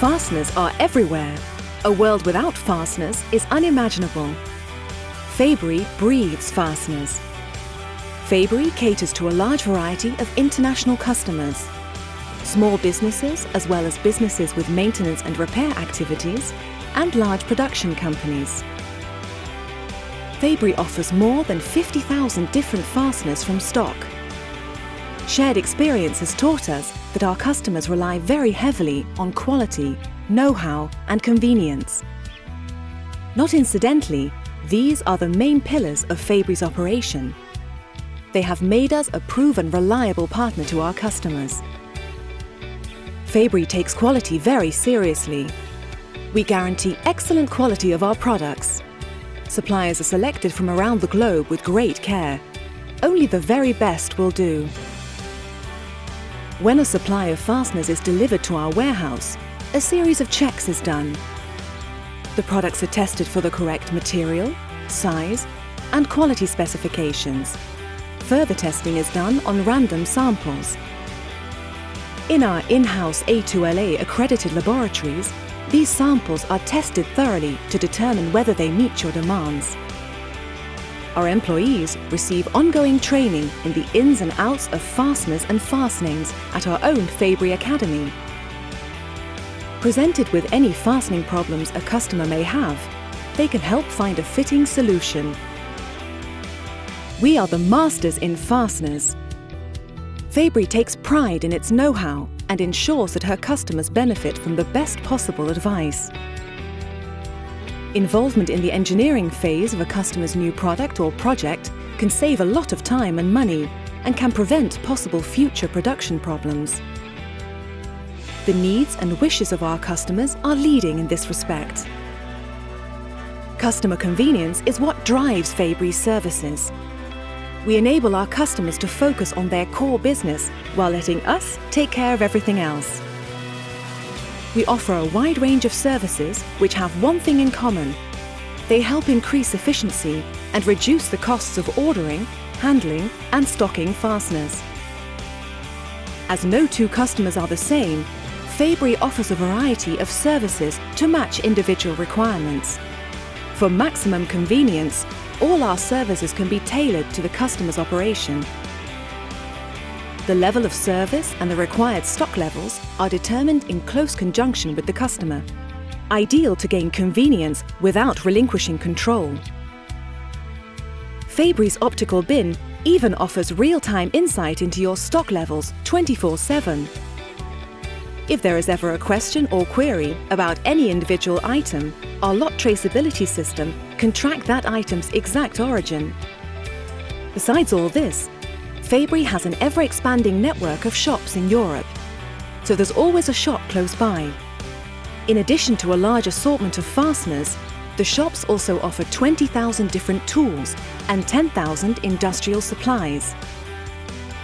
Fasteners are everywhere. A world without fasteners is unimaginable. Fabory breathes fasteners. Fabory caters to a large variety of international customers. Small businesses, as well as businesses with maintenance and repair activities, and large production companies. Fabory offers more than 50,000 different fasteners from stock. Shared experience has taught us that our customers rely very heavily on quality, know-how and convenience. Not incidentally, these are the main pillars of Fabory's operation. They have made us a proven reliable partner to our customers. Fabory takes quality very seriously. We guarantee excellent quality of our products. Suppliers are selected from around the globe with great care. Only the very best will do. When a supply of fasteners is delivered to our warehouse, a series of checks is done. The products are tested for the correct material, size and quality specifications. Further testing is done on random samples. In our in-house A2LA accredited laboratories, these samples are tested thoroughly to determine whether they meet your demands. Our employees receive ongoing training in the ins and outs of fasteners and fastenings at our own Fabory Academy. Presented with any fastening problems a customer may have, they can help find a fitting solution. We are the masters in fasteners. Fabory takes pride in its know-how and ensures that her customers benefit from the best possible advice. Involvement in the engineering phase of a customer's new product or project can save a lot of time and money and can prevent possible future production problems. The needs and wishes of our customers are leading in this respect. Customer convenience is what drives Fabory's services. We enable our customers to focus on their core business while letting us take care of everything else. We offer a wide range of services which have one thing in common. They help increase efficiency and reduce the costs of ordering, handling and stocking fasteners. As no two customers are the same, Fabory offers a variety of services to match individual requirements. For maximum convenience, all our services can be tailored to the customer's operation the level of service and the required stock levels are determined in close conjunction with the customer, ideal to gain convenience without relinquishing control. Fabory's optical bin even offers real-time insight into your stock levels 24-7. If there is ever a question or query about any individual item, our lot traceability system can track that item's exact origin. Besides all this, Fabory has an ever-expanding network of shops in Europe, so there's always a shop close by. In addition to a large assortment of fasteners, the shops also offer 20,000 different tools and 10,000 industrial supplies.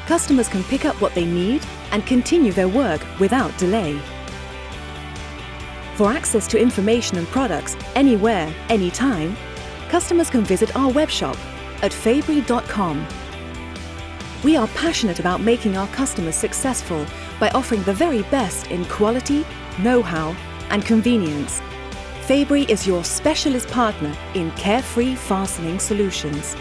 Customers can pick up what they need and continue their work without delay. For access to information and products anywhere, anytime, customers can visit our webshop at fabory.com we are passionate about making our customers successful by offering the very best in quality, know-how and convenience. Fabory is your specialist partner in carefree fastening solutions.